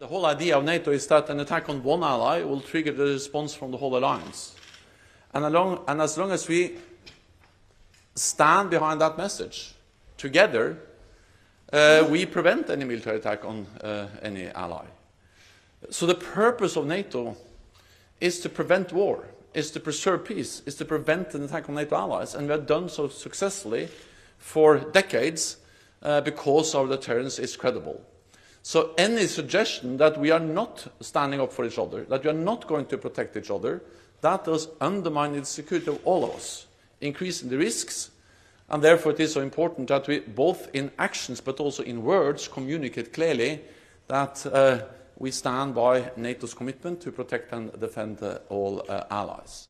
The whole idea of NATO is that an attack on one ally will trigger the response from the whole alliance. And, along, and as long as we stand behind that message together, uh, we prevent any military attack on uh, any ally. So the purpose of NATO is to prevent war, is to preserve peace, is to prevent an attack on NATO allies. And we have done so successfully for decades uh, because our deterrence is credible. So any suggestion that we are not standing up for each other, that we are not going to protect each other, that does undermine the security of all of us, increasing the risks, and therefore it is so important that we, both in actions but also in words, communicate clearly that uh, we stand by NATO's commitment to protect and defend uh, all uh, allies.